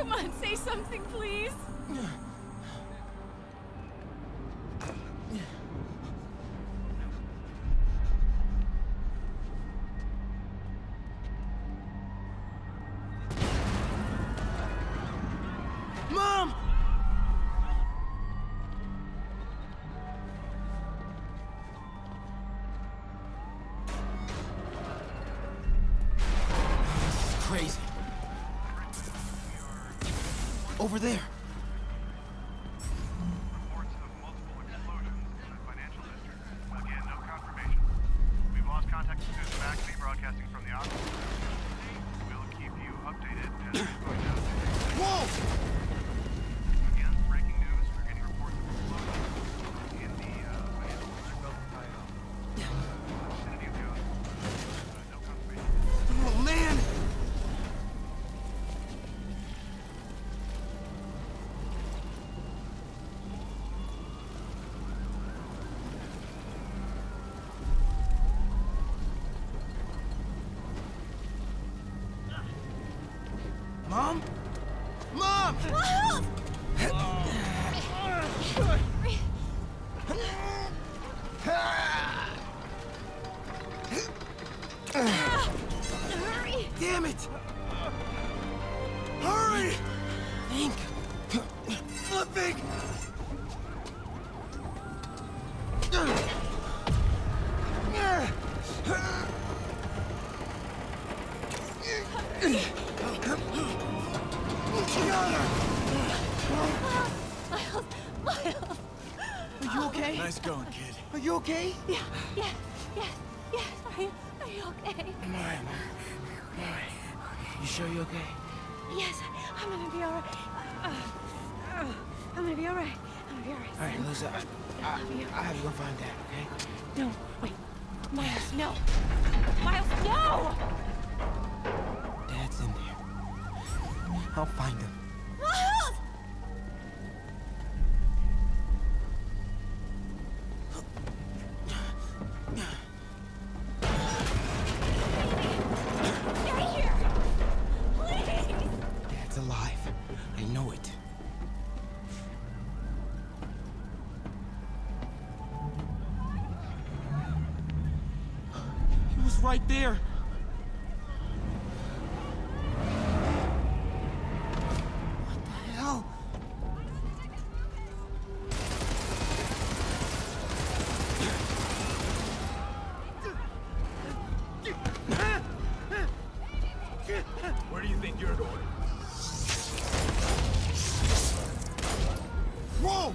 Come on, say something, please. Over there. Mom? Mom! Hurry! Damn it! Miles! Miles! Are you okay? Nice going, kid. Are you okay? Yeah, yeah, yes, yes. Are you, are you okay? I'm alright, Mom. I'm alright. You sure you're okay? Yes, I'm gonna be alright. Uh, uh, I'm gonna be alright. I'm gonna be alright. Alright, Lisa, I, I, I'll have you go find Dad, okay? No, wait. Miles, no. Miles, no! Dad's in there. I'll find him. Was right there. What the hell? Where do you think you're going? Whoa!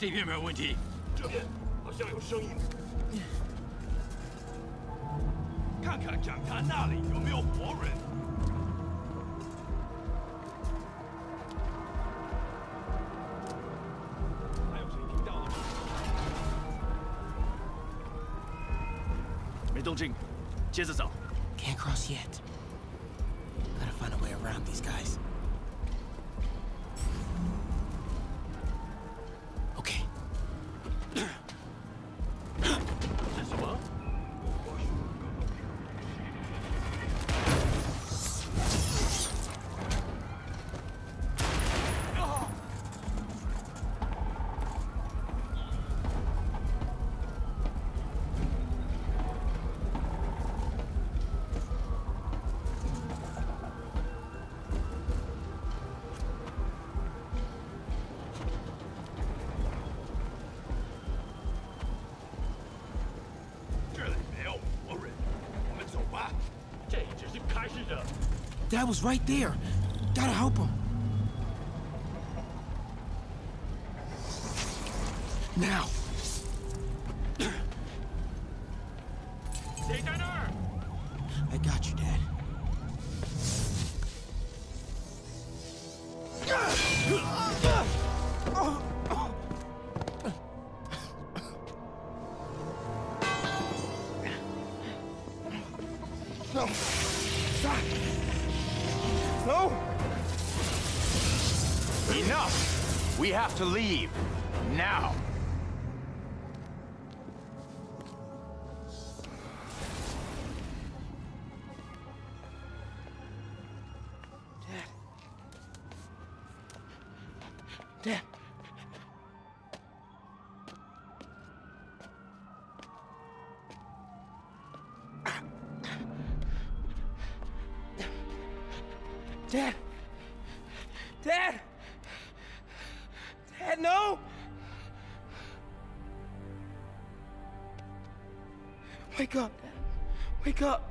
这边没有问题。这边好像有声音。看看讲台那里有没有活人。还有谁听到了吗？没动静，接着找。 Can't cross yet. Gotta find a way around these guys. up. Dad was right there. Gotta help him. Now. Take. I got you, Dad. No. No. Enough! We have to leave. Now! Dad. Dad. Dad. Dad. Dad, no. Wake up, Dad. Wake up.